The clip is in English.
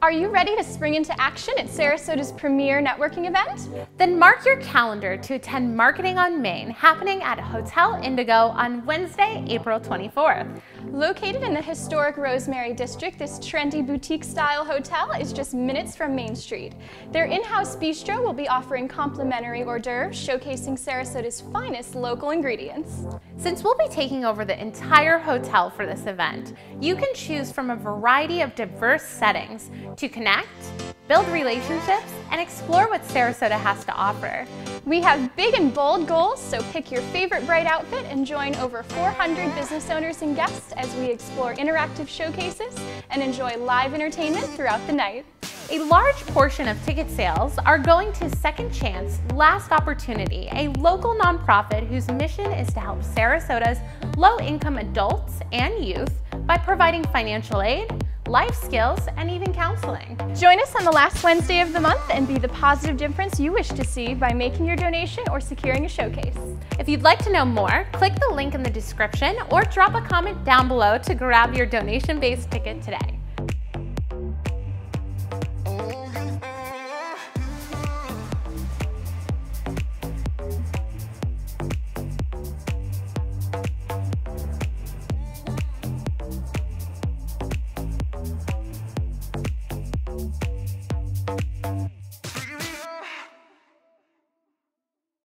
Are you ready to spring into action at Sarasota's premier networking event? Then mark your calendar to attend Marketing on Main happening at Hotel Indigo on Wednesday, April 24th. Located in the historic Rosemary District, this trendy boutique-style hotel is just minutes from Main Street. Their in-house bistro will be offering complimentary hors d'oeuvres showcasing Sarasota's finest local ingredients. Since we'll be taking over the entire hotel for this event, you can choose from a variety of diverse settings to connect, build relationships, and explore what Sarasota has to offer. We have big and bold goals, so pick your favorite bright outfit and join over 400 business owners and guests as we explore interactive showcases and enjoy live entertainment throughout the night. A large portion of ticket sales are going to Second Chance Last Opportunity, a local nonprofit whose mission is to help Sarasota's low-income adults and youth by providing financial aid, life skills, and even counseling. Join us on the last Wednesday of the month and be the positive difference you wish to see by making your donation or securing a showcase. If you'd like to know more, click the link in the description or drop a comment down below to grab your donation-based ticket today.